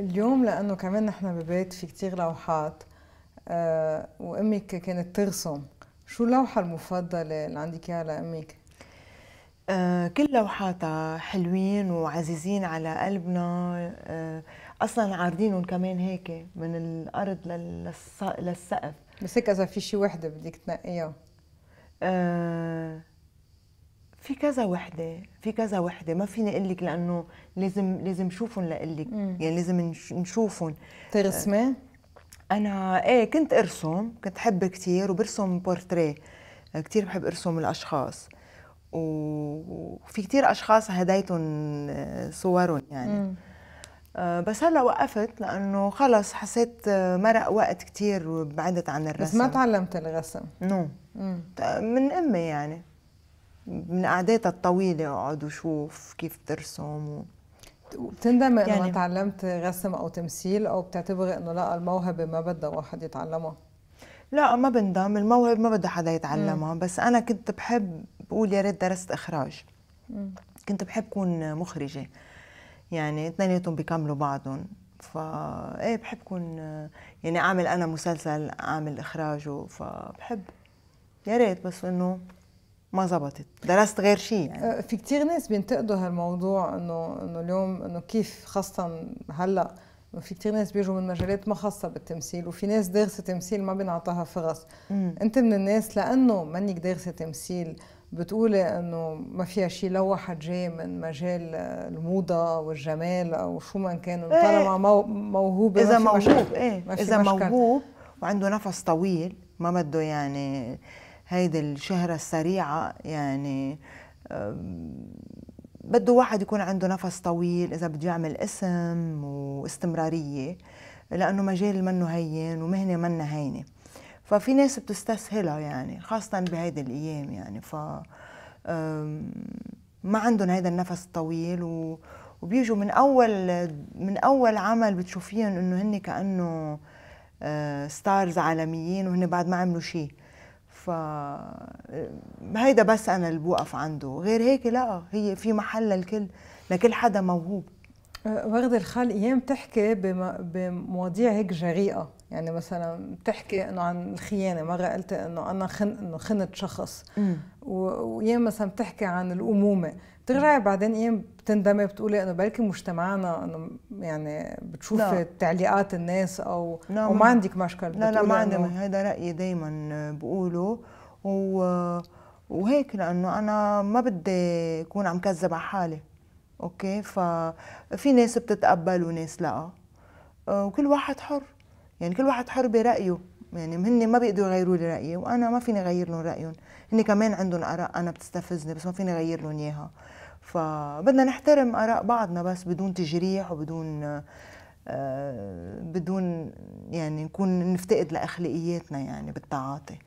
اليوم لأنه كمان نحن ببيت في كتير لوحات. آه وامك كانت ترسم. شو اللوحة المفضلة اللي عندك إياها لأمك؟ آه كل لوحاتها حلوين وعزيزين على قلبنا. آه أصلا عارضينهم كمان هيك من الأرض للسقف. بس هيك إذا في شي وحدة بدك تنقيها. آه في كذا وحدة في كذا وحدة. ما فيني أقول لك لأنه لازم لازم شوفهم لأقول لك. يعني لازم نشوفهم. ترسمي أنا إيه كنت أرسم كنت أحب كثير وبرسم بورتريه. كثير بحب أرسم الأشخاص. وفي كثير أشخاص هديتهم آه، صورهم يعني. مم. آه، بس هلا وقفت لأنه خلص حسيت آه، مرق وقت كثير وبعدت عن الرسم بس ما تعلمت الرسم. نو. من أمي يعني. من قعداتها الطويلة اقعد وشوف كيف ترسم و... يعني إنه تعلمت رسم أو تمثيل أو بتعتبري إنه لا الموهبة ما بدها واحد يتعلمها. لا ما بندم الموهبة ما بدها حدا يتعلمها. بس أنا كنت بحب بقول يا ريت درست إخراج. مم. كنت بحب كون مخرجة. يعني اثنيناتهم بيكملوا بعضهم. فا إيه بحب كون يعني أعمل أنا مسلسل أعمل اخراجه فبحب. يا ريت بس إنه ما زبطت. درست غير شيء يعني. أه، في كثير ناس بينتقدوا هالموضوع انه إنه اليوم إنه كيف خاصة هلأ في كثير ناس بيجوا من مجالات ما خاصة بالتمثيل وفي ناس دارسة تمثيل ما بينعطاها فرص. مم. أنت من الناس لأنه منك دارسة تمثيل بتقولي إنه ما فيها شيء لو واحد جاي من مجال الموضة والجمال أو شو ما كان طالما إيه موهوب إذا موهوب إيه. إذا موهوب وعنده نفس طويل ما بده يعني هيدي الشهرة السريعة يعني بده واحد يكون عنده نفس طويل إذا بده يعمل اسم واستمرارية لأنه مجال منه هين ومهنة منها هينة. ففي ناس بتستسهلها يعني خاصة بهيدي الأيام يعني. ف ما عندهم هيدا النفس الطويل و وبيجوا من أول من أول عمل بتشوفيهم إنه هن كأنه ستارز آه، عالميين وهن بعد ما عملوا شيء ف هيدا بس أنا اللي بوقف عنده. غير هيك لا هي في محل للكل لكل حدا موهوب. وردة الخال أيام بتحكي بمواضيع هيك جريئة. يعني مثلا بتحكي إنه عن الخيانة مرة قلت إنه أنا خن إنه خنت شخص. وايام مثلا بتحكي عن الأمومة بترجعي بعدين أيام بتندمي بتقولي إنه بلكي مجتمعنا إنه يعني بتشوفي لا. تعليقات الناس أو لا أو ما عندك مشكل لا لا ما عندي هذا رأيي دائما بقوله. و وهيك لأنه أنا ما بدي أكون عم كذب على حالي أوكي؟ ففي ناس بتتقبل وناس لا. وكل واحد حر. يعني كل واحد حر برأيه. يعني هن ما بيقدروا يغيروا لي رأيي وأنا ما فيني أغير لهم رأيهم. هن كمان عندهم آراء أنا بتستفزني بس ما فيني أغير لهم إياها. فبدنا نحترم آراء بعضنا بس بدون تجريح وبدون آه بدون يعني نكون نفتقد لأخلاقياتنا يعني بالتعاطي.